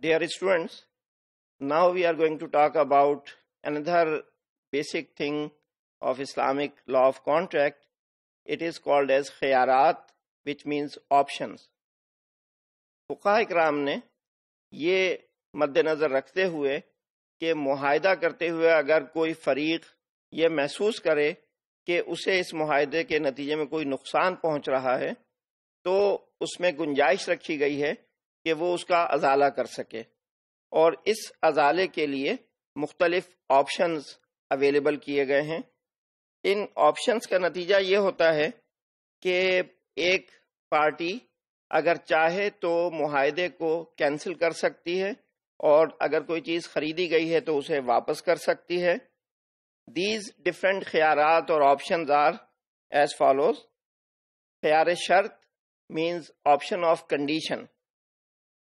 Dear students, now we are going to talk about another basic thing of Islamic law of contract. It is called as khayarat, which means options. फुका कराम ने ये मद्देनज़र रखते हुए कि मुहायदा करते हुए अगर कोई फरीक ये महसूस करे कि उसे इस मुहायदे के नतीजे में कोई नुकसान पहुँच रहा है तो उसमें गुंजाइश रखी गई है कि वो उसका अजाला कर सके। और इस अजाले के लिए मुख्तलिफ़ ऑप्शंस अवेलेबल किए गए हैं। इन ऑप्शंस का नतीजा ये होता है कि एक पार्टी अगर चाहे तो मुहादे को कैंसिल कर सकती है और अगर कोई चीज़ खरीदी गई है तो उसे वापस कर सकती है। दीज डिफरेंट ख्यारात और ऑप्शन आर एज फॉलोज ख्यार शर्त means option of condition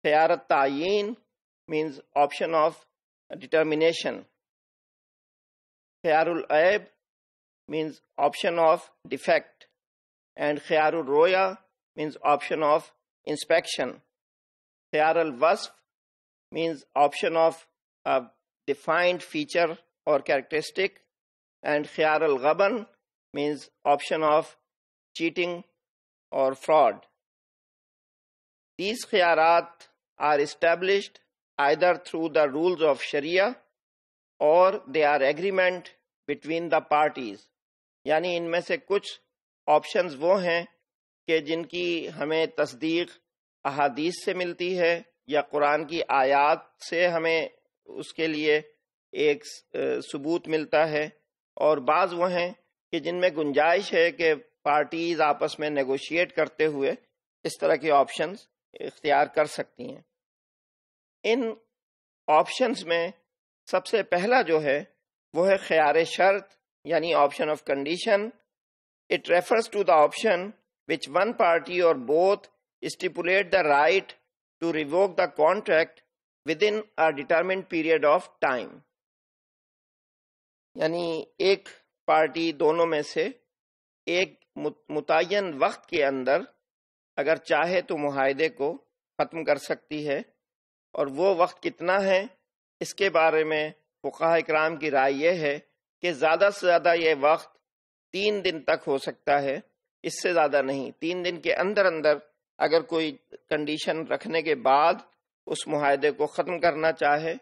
Khiyar tayin means option of determination. Khiyarul aib means option of defect. And khiyarul roya means option of inspection. Khiyarul wasf means option of a defined feature or characteristic. And khiyarul ghaban means option of cheating or fraud. These khiyarat are established either through the rules of Sharia or they are agreement between the parties. यानी इनमें से कुछ options वो हैं कि जिनकी हमें तस्दीक अहादीस से मिलती है या कुरान की आयात से हमें उसके लिए एक सबूत मिलता है और बाज वो हैं कि जिनमें गुंजाइश है कि पार्टीज़ आपस में नेगोशिएट करते हुए इस तरह के ऑप्शंस इख्तियार कर सकती हैं। इन ऑप्शंस में सबसे पहला जो है, वो है ख्यार शर्त, यानी option of condition it refers to the option which one party और both stipulate the right to revoke the contract within a determined period of time यानी एक पार्टी दोनों में से एक मुतन वक्त के अंदर अगर चाहे तो मुहादे को खत्म कर सकती है। और वो वक्त कितना है, इसके बारे में फ़ुका इकराम की राय यह है कि ज़्यादा से ज़्यादा ये वक्त तीन दिन तक हो सकता है, इससे ज़्यादा नहीं। तीन दिन के अंदर अंदर अगर कोई कंडीशन रखने के बाद उस मुहिदे को खत्म करना चाहे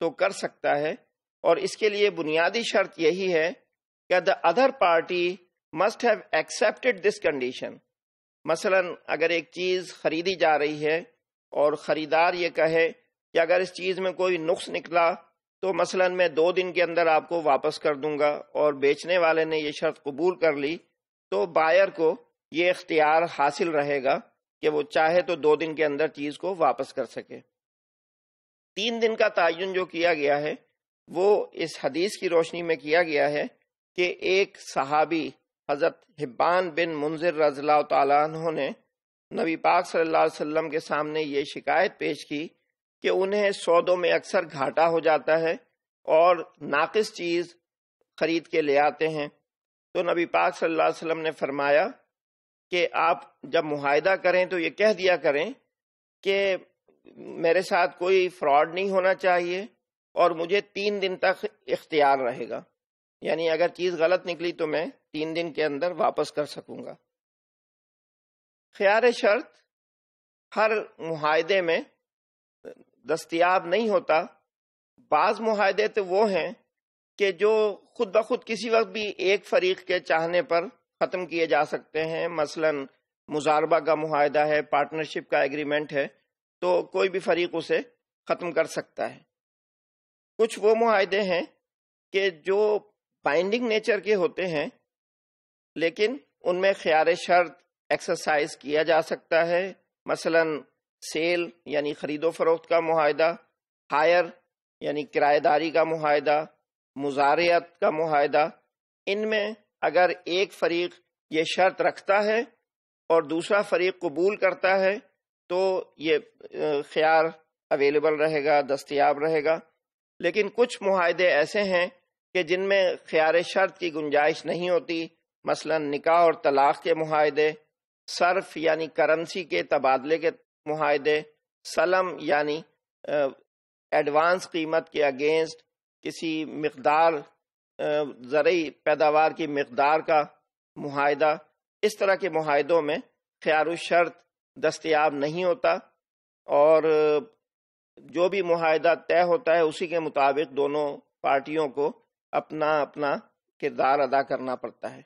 तो कर सकता है। और इसके लिए बुनियादी शर्त यही है कि the other party must have accepted this condition मसलन, अगर एक चीज़ खरीदी जा रही है और खरीदार ये कहे कि अगर इस चीज़ में कोई नुक्स निकला तो मसलन मैं दो दिन के अंदर आपको वापस कर दूँगा और बेचने वाले ने ये शर्त कबूल कर ली तो बायर को ये इख्तियार हासिल रहेगा कि वो चाहे तो दो दिन के अंदर चीज़ को वापस कर सके। तीन दिन का तयन जो किया गया है, वो इस हदीस की रोशनी में किया गया है कि एक सहाबी हज़रत हिब्बान बिन मुंजिर रजला ने नबी पाक सल्लल्लाहु अलैहि वसल्लम के सामने ये शिकायत पेश की कि उन्हें सौदों में अक्सर घाटा हो जाता है और नाकिस चीज़ खरीद के ले आते हैं। तो नबी पाक सल्लल्लाहु अलैहि वसल्लम ने फरमाया कि आप जब मुहायदा करें तो ये कह दिया करें कि मेरे साथ कोई फ्रॉड नहीं होना चाहिए और मुझे तीन दिन तक इख्तियार रहेगा। यानी अगर चीज़ गलत निकली तो मैं तीन दिन के अंदर वापस कर सकूँगा। ख्यार शर्त, हर मुहादे में दस्तियाब नहीं होता। बाज मुहादे तो वो हैं कि जो खुद ब खुद किसी वक्त भी एक फरीक के चाहने पर खत्म किए जा सकते हैं। मसलन, मुजारबा का मुहिदा है, पार्टनरशिप का एग्रीमेंट है तो कोई भी फरीक उसे खत्म कर सकता है। कुछ वो मुहिदे हैं कि जो बाइंडिंग नेचर के होते हैं लेकिन उनमें ख्यार शर्त एक्सरसाइज किया जा सकता है। मसलन, सेल यानी खरीदो फरोख्त का मुहिदा हायर यानी किराएदारी का मुहिदा मुजारियत का मुहिदा इनमें अगर एक फरीक ये शर्त रखता है और दूसरा फरीक कबूल करता है तो ये ख्यार अवेलेबल रहेगा, दस्तियाब रहेगा। लेकिन कुछ मुहिदे ऐसे हैं कि जिनमें ख्यार शर्त की गुंजाइश नहीं होती मसलन निकाह और तलाक के मुहिदे सर्फ यानी करेंसी के तबादले के मुहिदे सलम यानी एडवांस कीमत के अगेंस्ट किसी मकदार ज़रूरी पैदावार की मकदार का मुहिदा इस तरह के माहों में ख्यार शर्त दस्तियाब नहीं होता और, जो भी माहिदा तय होता है उसी के मुताबिक दोनों पार्टियों को अपना अपना किरदार अदा करना पड़ता है।